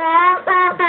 啊爸爸。